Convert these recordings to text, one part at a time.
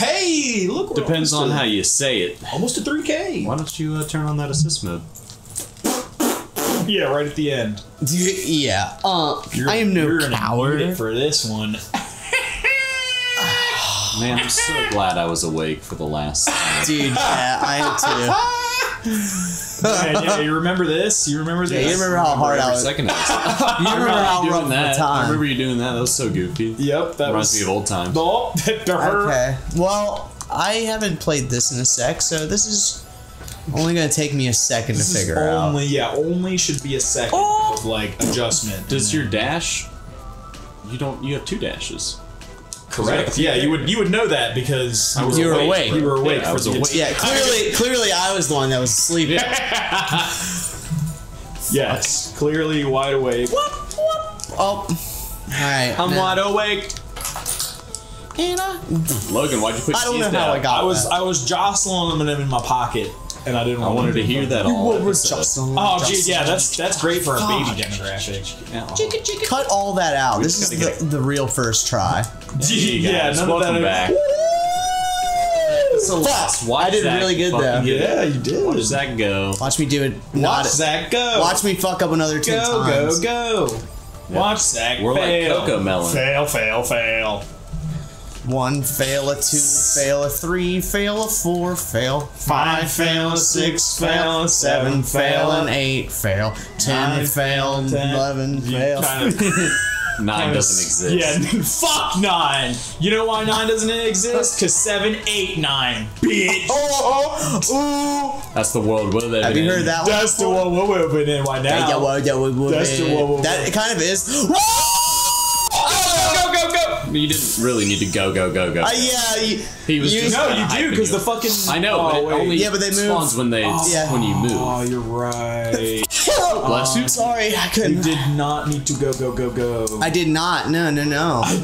Hey, look. we're Depends on almost how you say it. Almost a 3K. Why don't you uh, turn on that assist mode? Yeah, right at the end. Yeah. Uh, I am no you're gonna need coward. it for this one. Man, I'm so glad I was awake for the last time. Dude, yeah, I am too. yeah, yeah, you remember this? You remember this? Yeah, you remember how hard I was. second of. You remember how doing rough the that. I remember you doing that. That was so goofy. Yep, that Reminds was me of old times. Oh, Okay. Well, I haven't played this in a sec, so this is only gonna take me a second This to is figure out. only yeah, only should be a second Oh. of like adjustment. Does your dash? You don't. You have two dashes. Correct? Yeah, you would you would know that because I was You were awake. awake. you were awake. Yeah, I for was the- awake. Yeah, clearly, clearly, I was the one that was sleeping. Yes, clearly wide awake. Oh, all right. I'm now- wide awake. I- Logan, why'd you put I don't your know keys how down? I got I was that. I was jostling them in my pocket, and I didn't. I want wanted to hear that all. What was episode. Justin? Oh, Justin. geez, yeah, that's that's great for a baby demographic. Yeah. Cut all that out. This is the, the real first try. yeah, guys, none welcome of that. back. So Fuck, watch I did Zach really good fucking though. get it. Yeah, you did. Watch Zach go. Watch me do it. Watch Not Zach go. watch me fuck up another ten go times. go go. go. Watch Zach We're like fail. Coco Melon. Fail, fail, fail. One fail a two, fail a three, fail a four, fail five, fail a six, fail a seven, fail an eight, fail ten, Nine, fail ten. eleven, You fail. kind of- Nine doesn't exist. Yeah, fuck nine. You know why nine doesn't exist? Cause seven, eight, nine, bitch. Oh, oh, oh That's the world we're living ooh! Have you in. heard that one? That's the one we're moving in right now. Yeah, well, yeah, well, well, That's the man. one, well, That well. it kind of is. Go. You didn't really need to go, go, go, go. Uh, yeah, you, He was you- just No, you do because the fucking. I know, but Oh, it wait. only Yeah, but they move. spawns when they Yeah. when you move. Oh, you're right. Bless you. Sorry, I couldn't. You did not need to go, go, go, go. I did not. No, no, no. I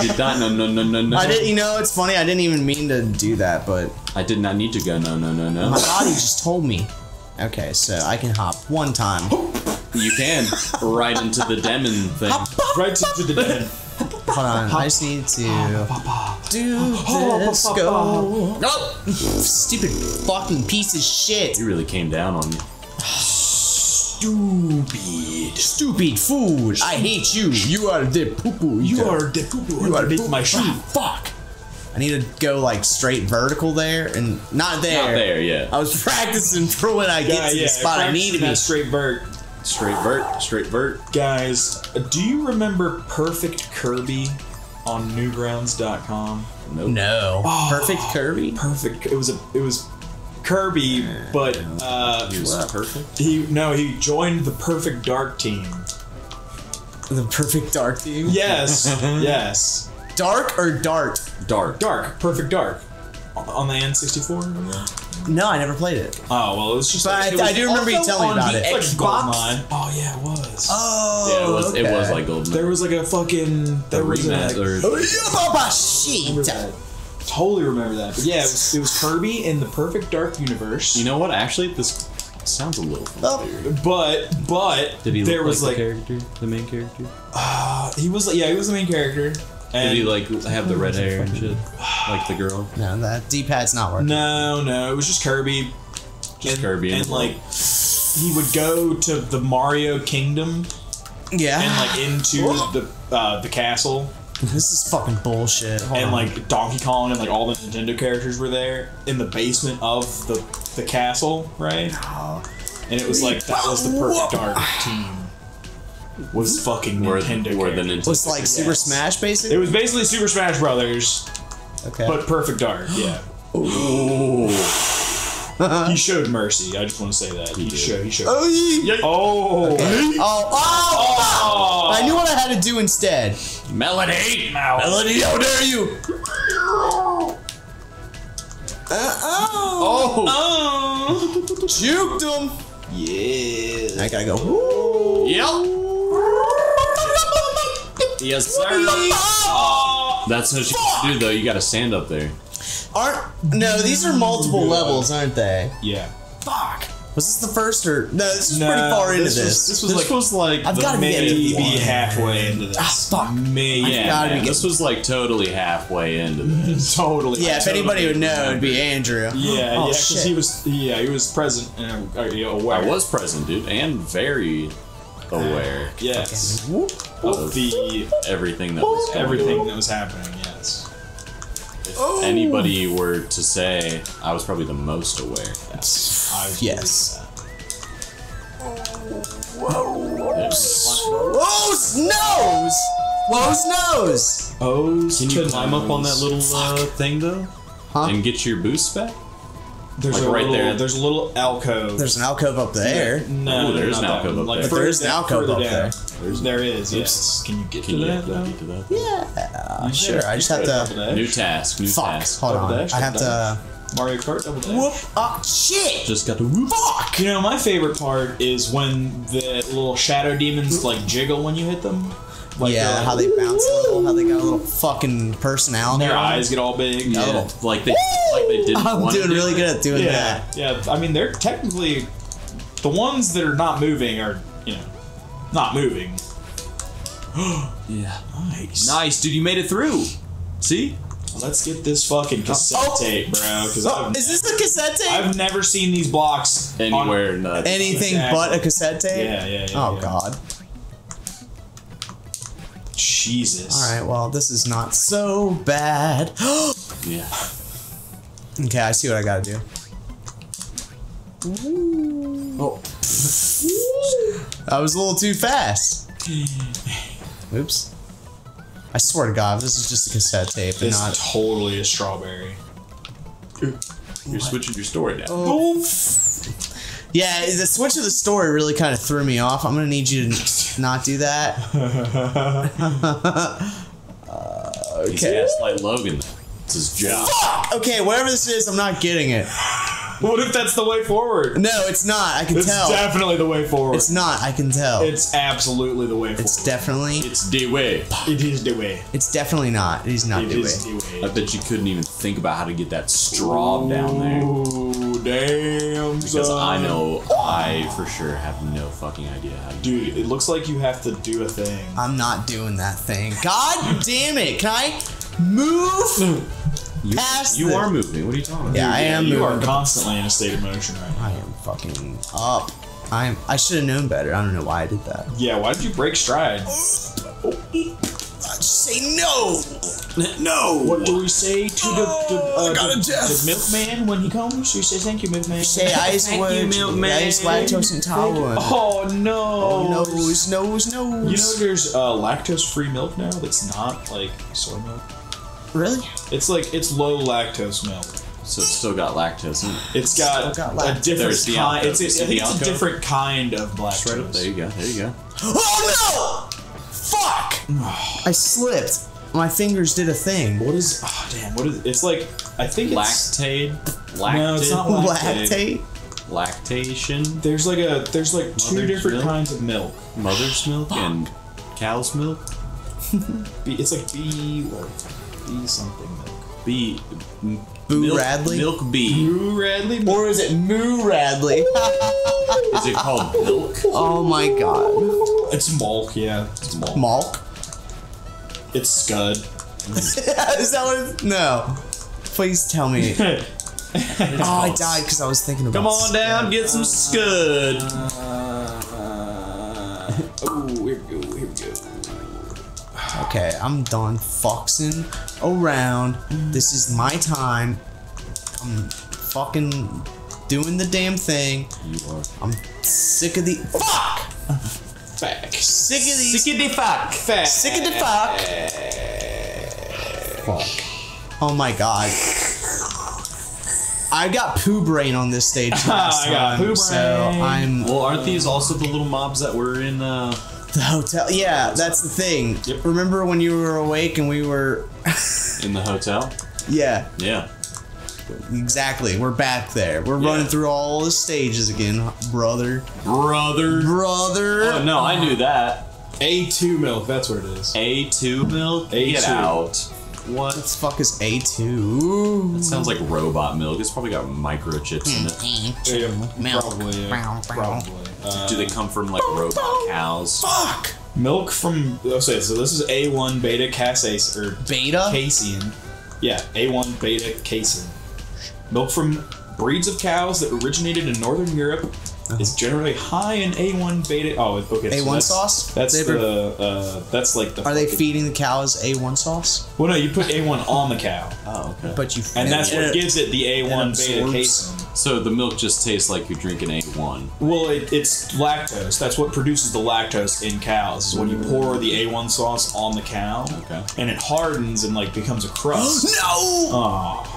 did not. No, no, no, no, no. I did. You know, it's funny. I didn't even mean to do that, but I did not need to go. No, no, no, no. my body just told me. Okay, so I can hop one time. You can right into the demon thing. right to, to the demon. Hold on, I just need to do this. Go. Nope. Stupid fucking piece of shit. You really came down on me. Stupid. Stupid fool. I hate you. You are the poo poo. You are the poo-poo You are underneath my shoe. Fuck. I need to go like straight vertical there and not there. Not there, yeah. I was practicing for when I get Yeah, to yeah. the spot I need to be. That straight vert. Straight vert, straight vert. Guys, do you remember Perfect Kirby on Newgrounds.com? Nope. No. Oh. Perfect Kirby? Perfect. It was a. It was Kirby, but uh, He was perfect. he no, he joined the Perfect Dark team. The Perfect Dark Team? Yes, yes. Dark or Dart? Dark. Dark, Perfect Dark, on the N64. No, I never played it. Oh well, it was just. But like, I- it was I do remember you telling me about the it. Xbox? Goldeneye. Oh yeah, it was. Oh, Yeah, it was. It was like golden. there was like a fucking. the There was like, or- Oh, yeah, shit. Totally remember that. But yeah, it was, it was Kirby in the Perfect Dark universe. You know what? Actually, this sounds a little oh. familiar. but but Did he there look was like, like, the character, the main character? Uh, he was like yeah he was the main character. And Did he like have the red hair and shit, like the girl? No, that D-pad's not working. No, no, it was just Kirby. Just and, Kirby in and the like he would go to the Mario Kingdom Yeah. and like into the uh, the castle this is fucking bullshit. Hold and on. like Donkey Kong and like all the Nintendo characters were there in the basement of the the castle, right? And it was like that was the perfect dark team. Was fucking Where, Nintendo. where the characters. Nintendo. was like Super Yes. Smash basically. It was basically Super Smash Brothers, Okay. but perfect dark. Yeah. he showed mercy. I just want to say that he, did. showed. He showed. oh, yeah. Oh. oh, oh, Oh. I knew what I had to do instead. Melody. Melody, how dare you? Uh, oh. Oh. Juked him. Yeah. I gotta go. Woo. Yep. Yes, sir. That's what you do, though. You got to stand up there. Aren't no? These are multiple levels, aren't they? Yeah. Fuck. Was this the first or no? This is No, pretty far into this this. was- this was This like was like I've gotta be maybe one. halfway into this. Ah, fuck. Maybe. Yeah, gotta be this was like totally halfway into this. totally. yeah, if totally anybody would know, it'd be remember. Andrew. Yeah, oh, yeah, because he was. Yeah, he was present and uh, you aware. I was present, dude, and very aware Yes. Whoop. Of the everything that was going everything on. that was happening. Yes. If anybody were to say, I was probably the most aware. Yes. I believe Yes. that. There's- Woe's nose! Woe's nose! O's Can you to climb up on that little uh, thing though, Huh? and get your boost back? There's like a right little, there? There's a little alcove. There's an alcove up there. no, Ooh, there's an alcove up like there. But there's an alcove up down. there. There's There is. Oops. Yes. Can you get Can to you that? get, get to that? Yeah, You sure. I just have gotta to. double dash. New task. New Fuck. task. Hold Double on. dash, I have double to. Mario Kart double dash. Whoop! Ah, shit! Just got to whoop. Fuck! You know, my favorite part is when the little shadow demons like jiggle when you hit them. Like yeah, how they bounce a little, how they got a little fucking personality. their eyes get all big. Yeah, little- like they like they didn't. I'm doing do really good at doing Yeah, that. yeah. I mean, they're technically the ones that are not moving are you know not moving. Yeah. Nice. Nice, dude. You made it through. See? Let's get this fucking oh. cassette Oh. tape, bro. Oh, I've, is this the cassette tape? I've never seen these blocks Anywhere in the Anything Exactly. but a cassette tape? Yeah, yeah, yeah. Oh yeah. god. Jesus. All right. Well, this is not so bad. yeah. okay, I see what I gotta do. Oh. I was a little too fast. Oops. I swear to God, this is just a cassette tape and This not. is totally a strawberry. You're switching your story now. Oh. Yeah, the switch of the story really kind of threw me off. I'm gonna need you to not do that. Uh, He's okay. gaslight Logan. It's his job. Fuck! Okay, whatever this is, I'm not getting it. What if that's the way forward? No, it's not. I can tell. It's tell. definitely the way forward. it's not. I can tell. It's absolutely the way forward. It's definitely. It's the way. It is the way. It's definitely not. It is not It the is way. the way. I bet you couldn't even think about how to get that straw down there. Ooh, damn. Because son. I know I for sure have no fucking idea how to do Dude, it looks like you have to do a thing. I'm not doing that thing. God damn it! Can I move You, past? you the- are moving. What are you talking about? Yeah, I am You moving. are constantly in a state of motion right now. I am fucking up. I'm. I should have known better. I don't know why I did that. Yeah, why did you break stride? I oh. just say no. No. What do we say to the, the, uh, I got a the, the milkman when he comes? We say thank you, milkman. Say ice Thank you, word. milkman. Ice lactose intolerant. Oh no! Oh, nose, nose, nose. You know, there's uh, lactose-free milk now that's not like soy milk. really? It's like it's low lactose milk. So it's still got lactose in it. It's got, Still got a different kind. It's, You it's, think it's a different kind of lactose. Right up there. You go. There you go. Oh no! Fuck! I slipped. My fingers did a thing. What is? Oh damn! What is? It's like I think it's Lactate. Lactate. No, it's not lactate. Lactate. Lactation. There's like a there's like two different milk? kinds of milk. Mother's milk and cow's milk. B, it's like B or B something milk. Bee. m- Boo milk, Radley? Milk bee. Blue Radley milk. Or is it Moo Radley? Is it called milk? oh my god. It's Malk, yeah. It's Malk. Malk? It's Scud. is that what it's? No. Please tell me. oh, I died because I was thinking about Come on down, get some scud. oh, here we go. Here we go. Okay, I'm done foxing around. This is my time. I'm fucking doing the damn thing. You are. I'm sick of the fuck. Back. Sick of these. Sickety fuck. Fact. Sick of the fuck. Fuck. Oh my god. I got poo brain on this stage last I got time, poo so. I'm Well, aren't these also the little mobs that were in? uh the hotel. Yeah, that's the thing. Yep. Remember when you were awake and we were? In the hotel? yeah, Yeah. Exactly. We're back there. We're Yeah. running through all the stages again, brother. Brother. Brother. Oh, no, I knew that. A2 milk, that's what it is. A2 milk? A2. Get out. What? What the fuck is A2? That Sounds like robot milk. It's probably got microchips in it. Yeah, Milk. Probably. Yeah, probably. Uh, Do they come from like robot cows? Fuck! milk from. Oh, so so this is A1 beta casein or Beta? casein. Yeah, A1 beta casein. Milk from breeds of cows that originated in northern Europe is generally high in A1 beta. Oh, okay. so A1 that's- sauce? That's They the. ever- Uh, that's like the. Are they feeding the cows A1 sauce? Well, no, you put A1 on the cow, Oh, okay. But you and that's what it- gives it the A1 it beta absorbs. casein. So the milk just tastes like you're drinking A1. Well, it, it's lactose. That's what produces the lactose in cows. Is when you pour the A1 sauce on the cow, Okay. and it hardens and like becomes a crust. No! oh.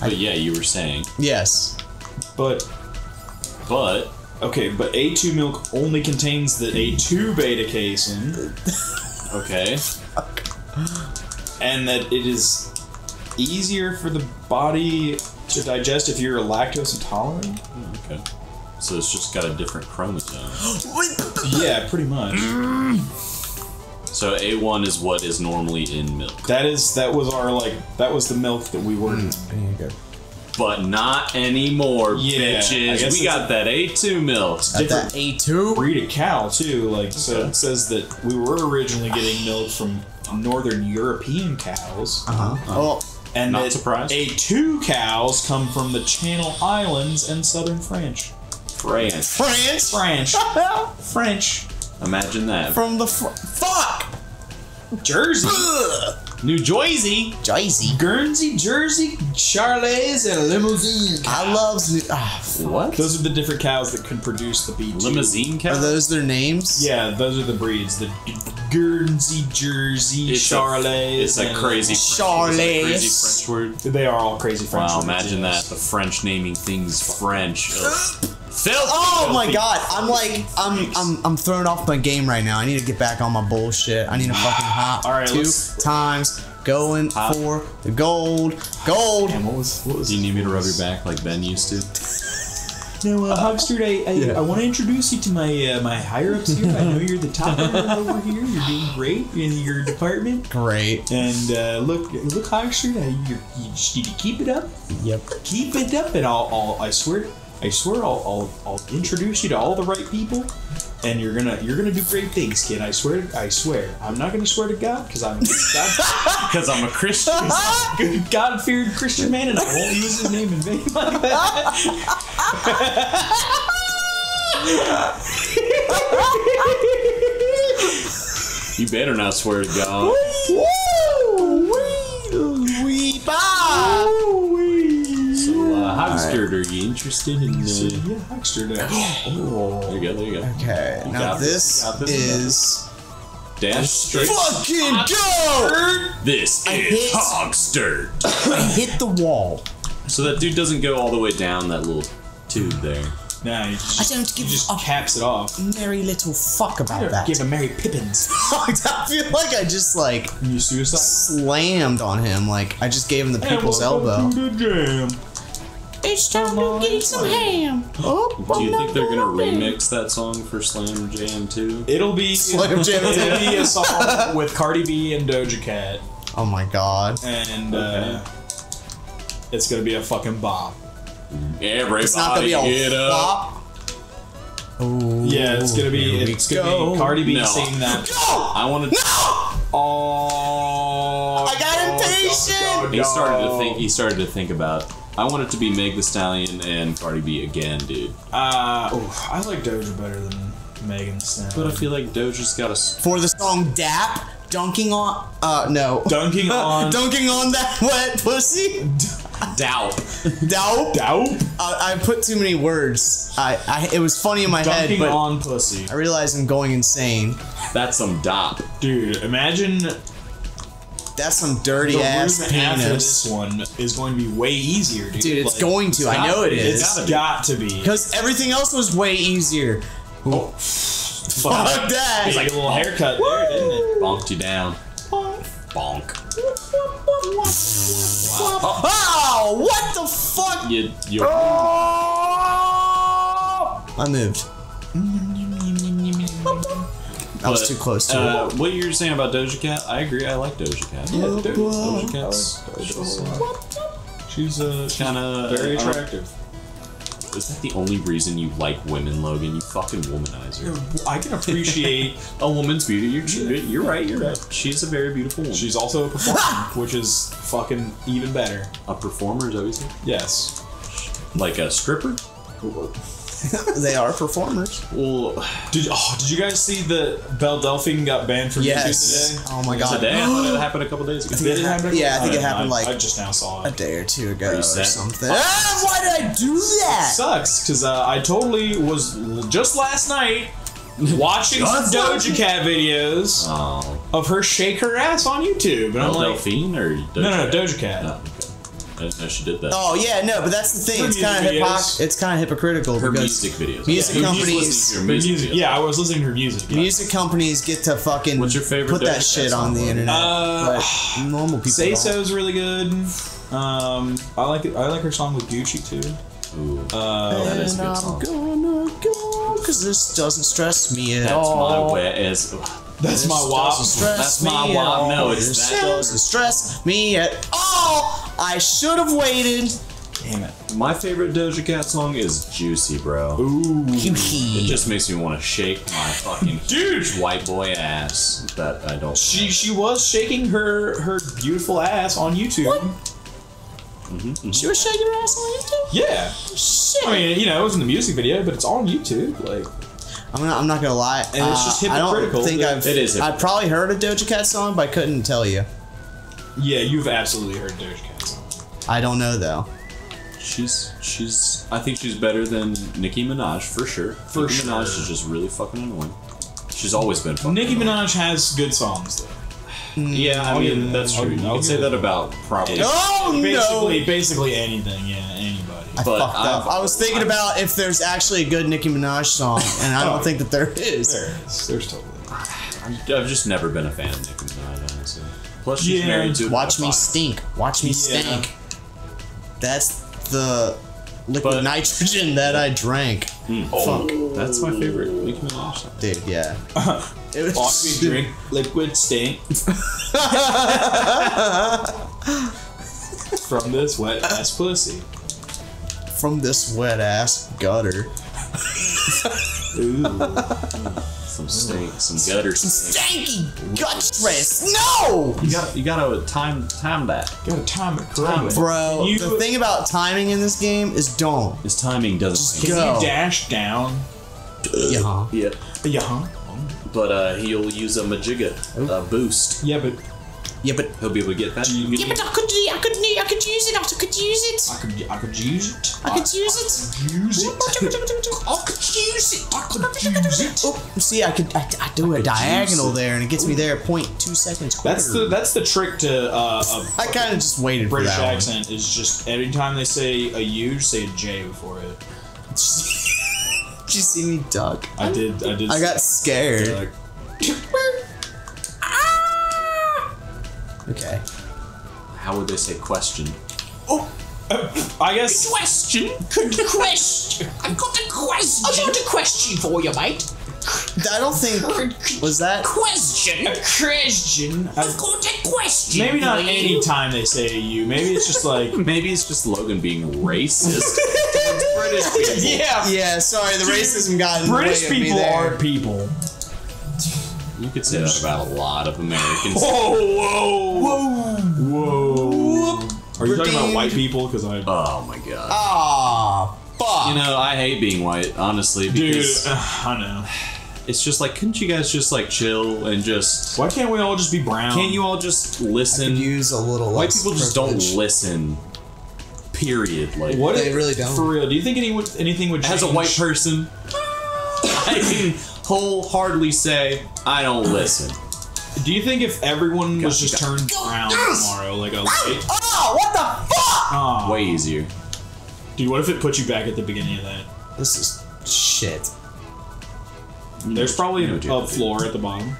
But yeah, you were saying. Yes. but But okay, but A2 milk only contains the A2 beta casein, okay. and that it is easier for the body to digest if you're lactose intolerant. Okay. So it's just got a different chromosome. Yeah, pretty much. So A1 is what is normally in milk, That is that was our like that was the milk that we were. but not anymore, Yeah, bitches. We got that A2 milk. At that A2? breed of cow too. Like so, Okay. it says that we were originally getting milk from northern European cows, Uh-huh. Oh, and Not that surprised. A two cows come from the Channel Islands and southern France. France. France! France. French, Imagine that. From the fr- fuck! Jersey, New Jersey. Jersey. Guernsey, Jersey, Charolais, and Limousin. I love. New. Ah, What? Those are the different cows that could produce the B2. Limousine cow? are those their names? Yeah, those are the breeds. The Guernsey, Jersey, It's a- Charolais. It's a and- crazy Charolais. French, it's a crazy French word. They are all crazy French. Wow, words, imagine yes. that. The French naming things French. Ugh. Filthy, Oh my god, I'm like, I'm, I'm, I'm thrown off my game right now. I need to get back on my bullshit. I need to fucking hop All right, 2 let's- times, going for the gold, gold. And what was what was? Do you need me to rub your back like Ben used to? No, uh, Hogsterd, I, I, Yeah. I want to introduce you to my uh, my higher ups here. I know you're the top man over here. You're doing great in your department. Great. And uh, look, look, Hogsterd, uh, you you just need to keep it up. Yep. Keep it up, and I'll, I'll I swear, I swear, I'll, I'll I'll introduce you to all the right people, and you're gonna you're gonna do great things, kid. I swear, I swear. I'm not gonna swear to God because I'm Because I'm a Christian. God feared Christian man, and I won't use his name in vain like that. you better not swear to God. Hogsterd, are you interested in? Uh, Yeah, Hogsterd. there you go. There you go. Okay, now this this, you got this, you got is Dash straight. fucking go! This I is hit- Hogsterd. I hit the wall. So that dude doesn't go all the way down that little tube there. Nah, you just, I don't give you just a caps it off. merry little fuck about that. Give him Mary Pippins. I feel like I just like You suicide. slammed on him. Like I just gave him the people's elbow. To the jam. It's time to get some ham. Oh, Do you think they're gonna remix that song for Slam Jam too? It'll be Slam Jam it'll be a song with Cardi B and Doja Cat, Oh my god. and uh, it's gonna be a fucking bop. Everybody It's not gonna be a get up. flop. Ooh, Yeah, it's gonna be here we it's gonna go. be Cardi B No. singing that. I want to. Oh, I got impatient! He started to think. He started to think about. I want it to be Meg The Stallion and Cardi B again, dude. Uh, oh, I like Doja better than Megan Thee Stallion. But I feel like Doja's got a. For the song Dap, dunking on. Uh, no. dunking on dunking on that wet pussy. Doubt. Dope. doubt, I, I put too many words. I, I it was funny in my head, dunking on pussy, I realize I'm going insane. That's some dop. dude. Imagine That's some dirty the ass room after penis. this one is going to be way easier, dude. Dude, it's Like, going to. I know it is. It's got to be. Because everything else was way easier. Oh, Fuck that. It's like a little haircut there, didn't it? Bonked you down. Bonk. Oh, what the fuck? You. You. Oh! I moved. Mm-hmm. I I was too close to uh, it. What you're saying about Doja Cat, I agree. I like Doja Cat. Yeah, dude, boy. Doja Cat's she's She's uh, kind of very attractive. Is that the only reason you like women, Logan? You fucking womanizer. I can appreciate. A woman's beauty. You're, you're right. You're right. She's a very beautiful woman. she's also a performer, which is fucking even better. a performer, is that what you said? Yes. Like a stripper. they are performers. Well, Did oh did you guys see that Belle Delphine got banned from Yes. YouTube today? Oh my god. today I thought it happened a couple days ago. Did it happen? Yeah, I think it don't know. happened, like, I just now saw A day or two ago or sad? something. Ah, why did I do that? Sucks because uh, I totally was just last night watching some Doja Cat videos Oh, of her shake her ass on YouTube, and I'm Belle like, Delphine or Doja no, no, Cat? Doja Cat. Oh, okay. I didn't know she did that. Oh yeah, no, but that's the thing. Her It's kind of music. It's kind of hypocritical Her because music videos. music Yeah. companies- You're listening to her Her music music, videos. yeah, I was listening to her music. yeah. music companies get to fucking What's your favorite put that shit on the internet. Uh, but normal people Say don't. So's really good. Um, I like it. I like her song with Gucci too. Ooh, Uh, that is a And good I'm gonna go because this doesn't stress me at That's all. my way. As that's This my wop. That's my wop. No, it's this that. doesn't stress me at all. I should have waited. Damn it. my favorite Doja Cat song is "Juicy," bro. Ooh. It just makes me want to shake my fucking huge white boy ass that I don't. She she was shaking her her beautiful ass on YouTube. What? Mm-hmm, she was shaking her ass on YouTube. Yeah. Shit. I mean, you know, it was in the music video, but it's on YouTube. Like, I'm not, I'm not gonna lie. And it's just Uh, I don't think I've. It is I've probably heard a Doja Cat song, but I couldn't tell you. yeah, you've absolutely heard Doja Cat song. I don't know though. She's she's. I think she's better than Nicki Minaj for sure. For Nicki sure. Minaj is just really fucking annoying. She's always been fucking. Nicki annoying. Minaj has good songs though. Hmm. Yeah, I oh, mean it- that's true. I'll can say that about probably. Oh Basically, basically anything. Yeah, anybody. I But fucked up. I've- I was thinking about if there's actually a good Nicki Minaj song, and I don't Oh. think that there is. There is. There's totally. I've just never been a fan of Nicki Minaj, honestly. Plus, she's Yeah. married to. Watch me pedophile. stink. Watch me Yeah. stink. That's the liquid But- nitrogen that I drank. Hmm. Fuck, oh, That's my favorite Nicki Minaj song. dude. Yeah. It was Watch me drink liquid stink from this wet ass pussy. from this wet ass gutter. Ooh. Some stink, some gutter stink. Stanky gut stress. No, You got you gotta time time that. Gotta time it Time correctly. it. bro. You- the thing about timing in this game is don't. His timing doesn't. Just go. you dash down? Yeah. Yeah, Yeah, but uh, he'll use a Majigga uh, boost. Yeah, but Yeah, but He'll be able to get that. You- yeah, but I could, I could, I could use it. I could use it. I could, I could use it. I could use it. use it. I could use it. I could use it. Oh, see, I could, I, I do a diagonal there, and it gets me there at 0.2 seconds quicker. That's the that's the trick to uh, a I kind of just waited British for that accent is just every time they say a U, say a J before it. Did you see me duck? I did. I did. I got scared. Like, Okay. How would they say question? Oh uh, I guess Question? Good question. I've got a question. I've got a question for you, mate. I don't think was that. Question. a question. I've got a question. Maybe not for any time they say you. Maybe it's just like Maybe it's just Logan being racist British people. yeah. Yeah, sorry, the racism got in British the way of me people there. are people. You could say that about a lot of Americans. Whoa, whoa, whoa! Whoa. Are you talking about white people? Because I, Oh my god. Ah, fuck. You know, I hate being white, honestly, dude, because I know. it's just like, couldn't you guys just like chill and just? Why can't we all just be brown? Can't you all just I could listen? use a little. White people just privilege. don't listen. Period. Like, What They if- really don't. For real? Do you think any anything would change? as a white person, I can wholeheartedly say I don't listen. Do you think if everyone was just gotcha. turned brown tomorrow, like a light? Oh, what the fuck? Aw. Way easier. Dude, what if it put you back at the beginning of that? This is shit. There's probably You know a what you have to do. floor at the bottom.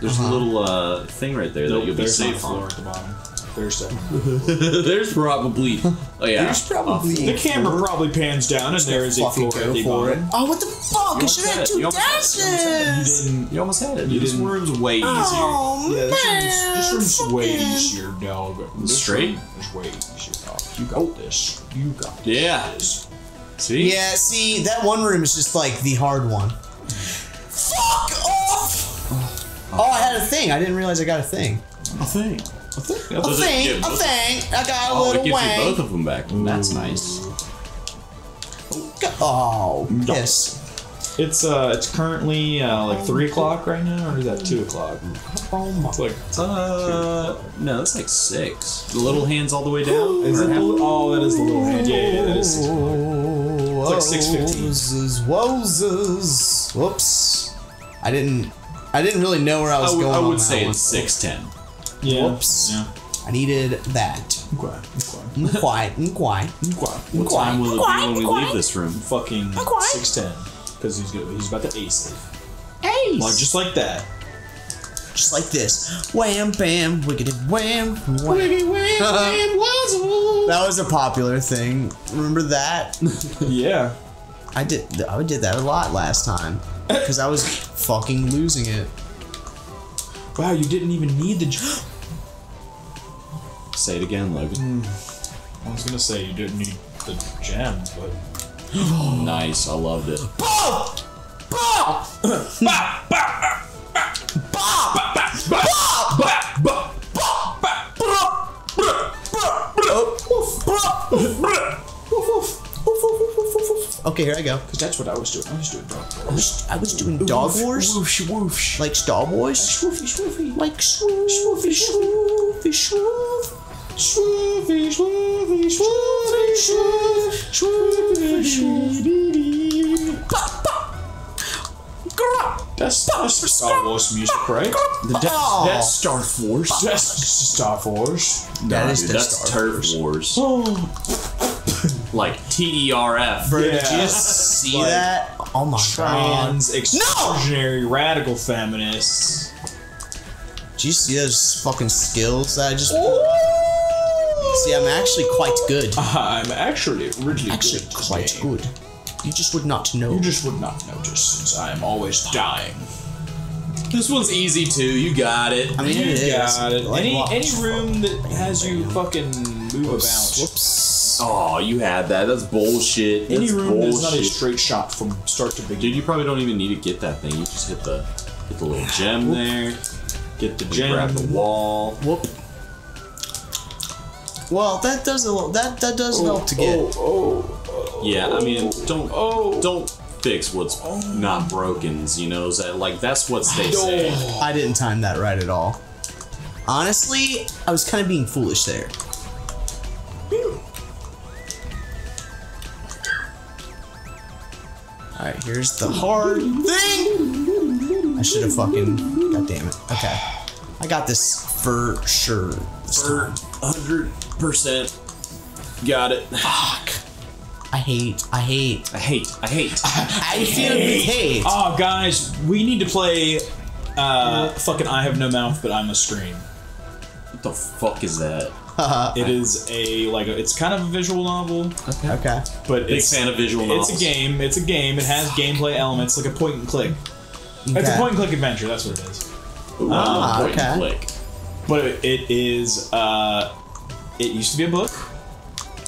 There's Uh-huh. a little uh, thing right there that you'll be there's not a safe floor on. at the bottom. There's seven. There's probably. Oh yeah. There's probably- The camera probably pans down, and there is a floor go at the for it. bottom. Oh, what the fuck? I You should have had almost had it. two You almost had it. You dashes. You didn't. You almost had it. You this didn't- room's way oh, easier. Oh, Yeah, this man. room's, this room's way fucking- easier, dog. This Straight? room is way easier, dog. You got this. You got this. Yeah. See? Yeah, see, that one room is just like the hard one. Fuck off! Oh, I had a thing. I didn't realize I got a thing. I think. I think A Does thing, give a thing. I got a Oh, it little gives wang. you both of them back. That's nice. Oh, yes. It's uh, it's currently uh, like three o'clock right now, or is that two o'clock? Oh my. It's like Uh, no, that's like six. The little hands all the way down. is it? The, oh, that is the little hand. Yeah, yeah, that is. It's like 6:15. Wozes, wozes. Whoops. I didn't. I didn't really know where I I was would, going. I would that say one. it's six ten. Yeah. Whoops. Yeah. I needed that. Okay. Okay. Quiet, quiet. Okay. What time will it be when we leave this room? Fucking quiet. six ten, because he's gonna, he's about to ace it. Ace. Like just like that. Just like this. Wham, bam, wiggity, wham, wham. that was a popular thing. Remember that? Yeah. I did. I did that a lot last time because I was fucking losing it. Wow, you didn't even need the. j- Say it again, Logan. Hmm. I was gonna say you didn't need the gems, but. Nice, I loved it. Okay, here I go. Because that's what I was doing. I was doing dog I was, I was doing Dog Wars, Whoosh, whoosh. like Star Wars, swoofy, swoofy. like swoof, swoofy, swoofy, swoof. Swoofy, swoofy, swoofy, swoofy, swoofy, That's, that's Star Wars music, right? Oh. That's Star Force. That's Star Wars. That Nah, is dude, the that's Star Turf Wars. Oh. Like TERF. Bro, Did you just see Like, that? Oh my god! Trans, exclusionary, radical feminists. Did you see those fucking skills that I just? See, I'm actually quite good. I'm actually really Actually, good at quite game. good. You just would not know. You just would not notice since I am always dying. This one's easy too. You got it. I mean, it You is. got it. Like, any watch. any room that has you fucking move about. Whoops. Oh, you had that. That's bullshit. Any That's room that's not a straight shot from start to begin. Dude, you probably don't even need to get that thing. You just hit the hit the little gem there. Get the gem. grab the wall. Whoop. Well, that does a little. That that does help to get. Oh, oh, oh, oh, Yeah, I mean, don't Oh. don't fix what's not broken. You know, is that like that's what they say. I didn't time that right at all. Honestly, I was kind of being foolish there. Alright, here's the hard thing! I should have fucking. God damn it. Okay. I got this for sure. This time. hundred percent. Got it. Fuck. I hate. I hate. I hate. I hate. I feel with hate. Oh, guys, we need to play. Uh, fucking I have no mouth, but I must scream. what the fuck is that? It is a like a, it's kind of a visual novel, Okay. Okay. but Big it's fan of visual novels. it's a game. It's a game. It has gameplay elements, like a point and click. It's a Okay. point and click adventure. That's what it is. Ooh, Ah, point and okay. click. But it, it is. Uh, it used to be a book.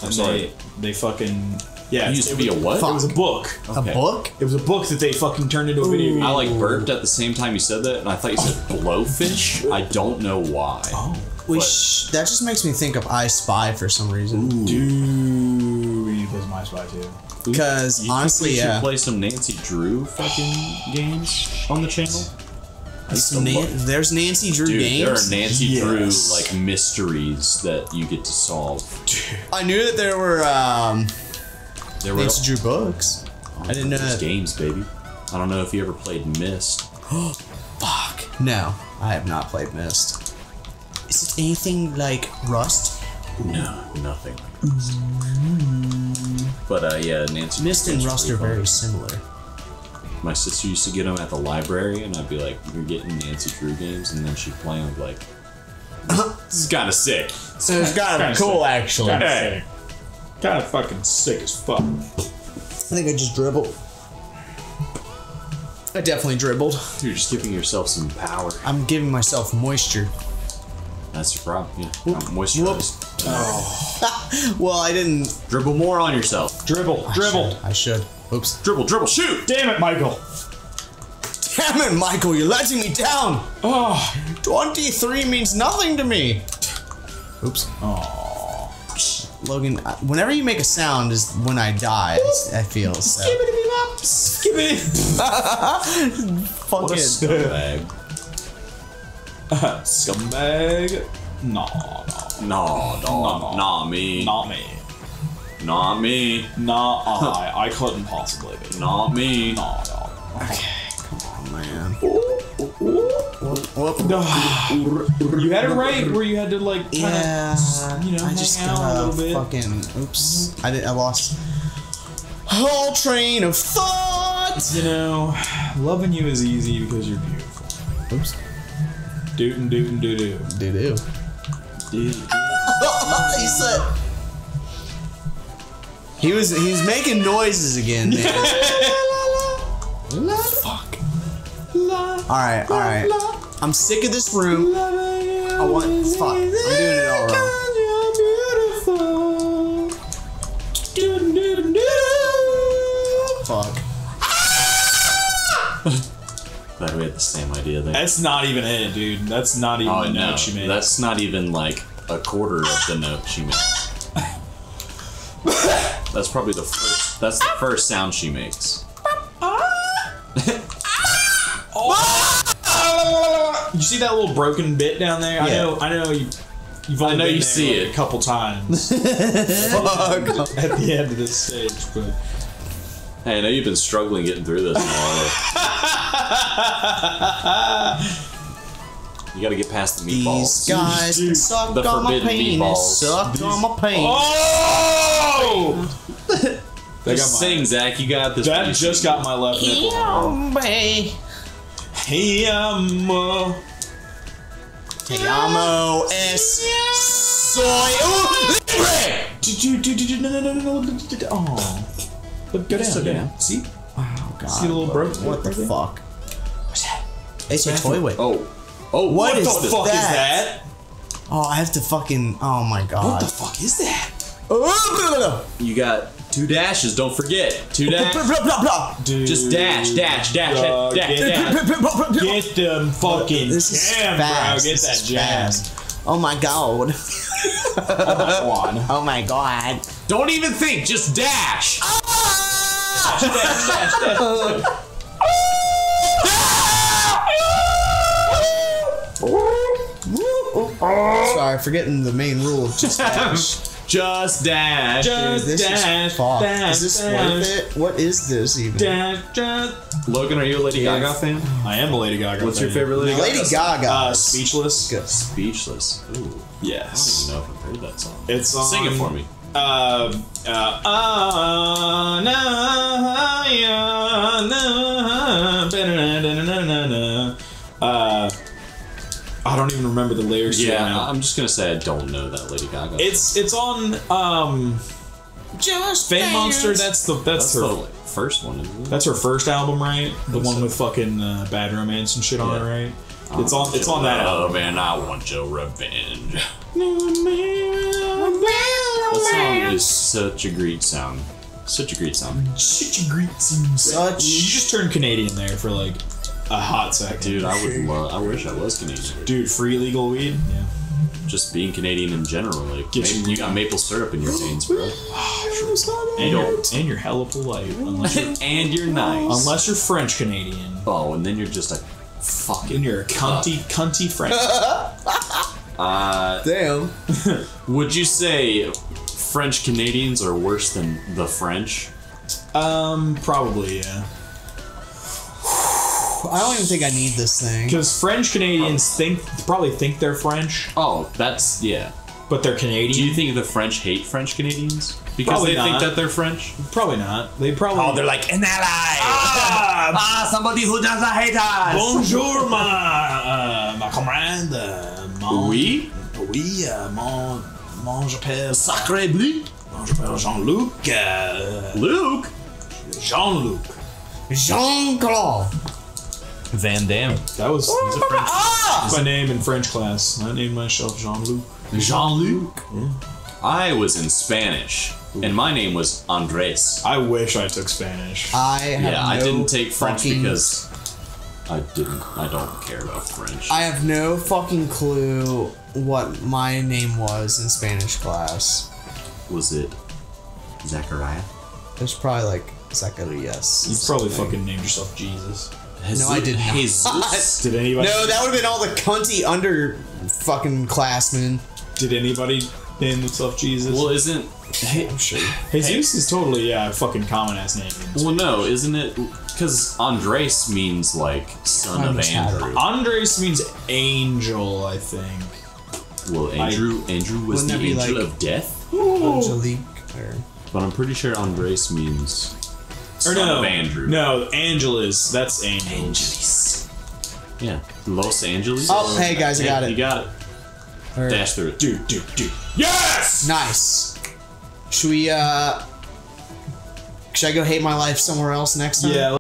And sorry. They, they fucking yeah. It used to be a was- what? It was a book. Okay. A book? It was a book that they fucking turned into a video game. I like burped at the same time you said that, and I thought you said blowfish. I don't know why. Oh, We sh- that just makes me think of I Spy for some reason. dude, we need to play some My Spy too. Because You think honestly, we yeah. play some Nancy Drew fucking games on the channel. Some Nan- there's Nancy Drew Dude, games. there are Nancy Drew like mysteries that you get to solve. I knew that there were um, There were Nancy Drew books. I didn't know there's that. games, baby. I don't know if you ever played Myst. Fuck. No, I have not played Myst. Is it anything like Rust? No, nothing. like rust But uh, yeah, Nancy. Myst and Rust are fun. very similar. My sister used to get them at the library, and I'd be like, "You're getting Nancy Drew games," and then she'd play them like this is kind of sick. So It's kind of Kinda cool, sick. actually. Kinda Hey. Kind of fucking sick as fuck. I think I just dribbled. I definitely dribbled. You're just giving yourself some power. I'm giving myself moisture. That's your problem. Yeah. I'm moisturized. Well, I didn't. Dribble more on yourself. Dribble, dribble. I should. Oops. Dribble, dribble, shoot. Damn it, Michael. Damn it, Michael, you're letting me down. Oh, 23 means nothing to me. Oops. oh. Logan, uh, whenever you make a sound is when I die, I feel so. Skip it. What a Fucking. Scumbag. Scumbag. Nah, nah, Nah, dog. No. Nah, me. not me. Not me. Nah, I. I couldn't possibly be. Nah, me. Nah, come on, man. You had it right where you had to like kinda, Yeah, you know, I hang just out a gotta little bit. fucking. Oops, I did. I lost whole train of thought. You know, loving you is easy because you're beautiful. Oops, Dootin' dootin' doo doo. doo doo. he said. He was he's making noises again, man. Fuck. All right, all right. I'm sick of this room. I want. Fuck. I'm doing it all wrong. Fuck. Ah! Glad we had the same idea there. That's not even it, dude. That's not even Oh the no, note she made. that's not even like a quarter of the note she made. That's probably the first. That's the first sound she makes. You see that little broken bit down there? I know. I know you. You've only I know you see like, it. a couple times Fuck. at the end of this stage, but Hey, I know you've been struggling getting through this. And all that. you got to get past the meatballs. These guys can suck The on my forbidden penis. meatballs. Suck on my penis. oh, They got Just my- sing, Zach. You got this. that pretty just soon. got my left nipple. Hombre. Hey, um, uh, Te amo es soy libre. did you, did you, no, no, no, no, no, did- oh, but go down, Go go down. down. See, Oh god. see the little broke. What the right fuck? What's that? It's a toilet. Oh, oh, What What is the fuck is that? that? Oh, I have to fucking. Oh my god. What the fuck is that? You got two dashes. Don't forget two dashes. Dude, Just dash, dash, dash, Uh, dash, get, dash. Get them fucking This is jam, fast. bro. Get This that is jam. fast. Oh my god. Oh my god. Don't even think. Just dash. Sorry, forgetting the main rule of just dash. Just dash. Just This dash, is fuck. dash, Is this dash, worth it? What is this even? Dash, dash. Logan, are you a Lady Gaga fan? I am a Lady Gaga. What's your favorite Lady, Lady Gaga? Gaga. Uh, Speechless. good. Speechless. Ooh, I don't even know if I've heard that song. It's on. Sing it for me. Uh, uh, uh, uh, I don't even remember the lyrics. Yeah, now. I'm just gonna say I don't know that Lady Gaga. It's it's on um Just Fame Monster. That's the that's, That's her the like, first one, isn't it? that's her first album, right? The one so. with fucking uh, Bad Romance and shit on it, right? It's on it's on that album. Oh man, I want your revenge. That song is such a great sound. Such a great sound. Such a great scene. Such- You just turned Canadian there for like a hot second, Dude, I would love. I wish I was Canadian. Dude, free legal weed. Yeah. Just being Canadian in general, like Get ma- you- you got maple syrup in your veins, bro. And you're, don't. and you're hella polite, unless you're, and you're nice. unless you're French Canadian. oh, and then you're just a fucking. And you're a cunty, cunty French. Uh, Damn. would you say French Canadians are worse than the French? um, probably yeah. I don't even think I need this thing. Because French Canadians think probably think they're French, Oh, that's yeah. but they're Canadian. Do you think the French hate French Canadians because Probably they not. think that they're French? probably not. They probably. Oh, they're like an ally. ah, Ah, somebody who doesn't hate us. bonjour, ma, uh, ma camarade. Uh, mon, Oui. Oui, uh, mon, mon j'appelle. Sacre bleu. Mon j'appelle Jean-Luc. Uh, Luke. Jean-Luc. Jean Claude. Van Damme. That was, that was a French, that's my name in French class. I named myself Jean-Luc. Jean Luc. I was in Spanish, and my name was Andres. I wish I took Spanish. I have Yeah, I didn't take French because I didn't. I don't care about French. I have no fucking clue what my name was in Spanish class. was it Zachariah? It was probably like Zacharias. You probably something. fucking named yourself Jesus. No, I did not. Jesus. Did anybody? No, that would have been all the cunty under fucking classmen. Did anybody name themselves Jesus? well, isn't? Hey, I'm sure. Jesus is totally yeah, a fucking common ass name. well, no, isn't it? Because Andres means like son I'm of just. Andrew. Andres means angel, I think. Well, Andrew. Andrew was the angel like- of death, Angelique. Or, but I'm pretty sure Andres means Or son no, of Andrew. no, Angeles. That's angel. Angeles. Yeah, Los Angeles. oh, hey guys, I got You it. You got it. Or- Dash through it. Dude, dude, dude. Yes. Nice. Should we, uh. Should I go hate my life somewhere else next time? Yeah.